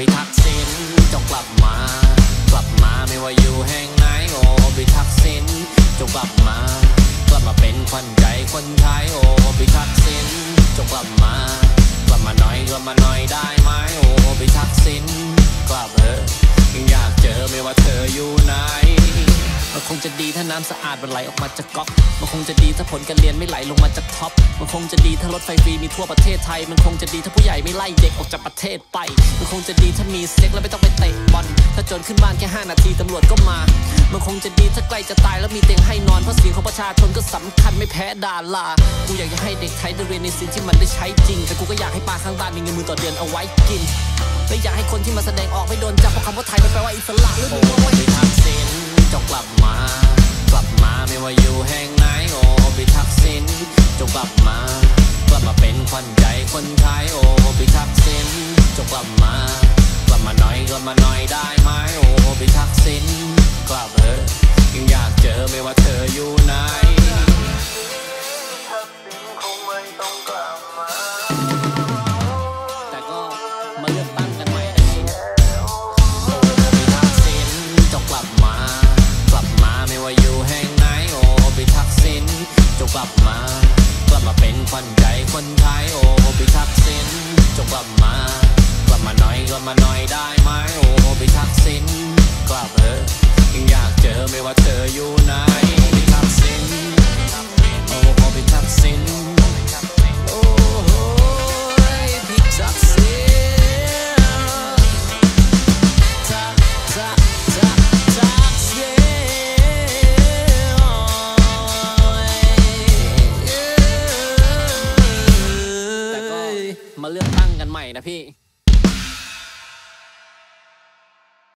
พิทักษ์สินจงกลับมา กลับมาไม่ว่าอยู่แห่งไหนโอ้พิทักษ์สินจงกลับมา กลับมาเป็นควันใจคนไทยโอ้พิทักษ์สินจงกลับมา กลับมาหน่อยกลับมาหน่อยได้ไหมโอ้พิทักษ์สินกลับเถอะอยากเจอไม่ว่าเธออยู่ไหน งจะดีถ้าน้ำสะอาดมันไหลออกมาจากก๊อก มันคงจะดีถ้าผลการเรียนไม่ไหลลงมาจากท็อป มันคงจะดีถ้ารถไฟฟรีมีทั่วประเทศไทย มันคงจะดีถ้าผู้ใหญ่ไม่ไล่เด็กออกจากประเทศไป มันคงจะดีถ้ามีเซ็กแล้วไม่ต้องไปเตะบอล ถ้าจนขึ้นบ้านแค่ 5 นาทีตำรวจก็มา มันคงจะดีถ้าใกล้จะตายแล้วมีเตียงให้นอน เพราะเสียงของประชาชนก็สำคัญไม่แพ้ดารา กูอยากจะให้เด็กไทยได้เรียนในสิ่งที่มันได้ใช้จริง แต่กูก็อยากให้ปลาข้างบ้านมีเงินมือต่อเดือนเอาไว้กิน และอยากให้คนที่มาแสดงออกไม่โดนจับเพราะคำว่าไทยมันแปลว่าอิสระหรือมึงว่า คนไทยโอ้พิทักษิณจงกลับมากลับมาหน่อยกลับมาหน่อยได้ไหมโอ้พิทักษิณกลับเถอะยังอยากเจอไม่ว่าเธออยู่ไหนทักษิณคงไม่ต้องกลับมาแต่ก็มาเลือกบังกันใหม่นะพี่พิทักษิณจงกลับมากลับมาไม่ว่าอยู่แห่งไหนโอ้พิทักษิณจงกลับมา กลับมาเป็นขวัญใจคนไทย กลับมากลับมาหน่อยกลับมาหน่อยได้ไหมโอ้ไปทักสินกลับเออยังอยากเจอไม่ว่าเธออยู่ไหน เลือกตั้งกันใหม่นะพี่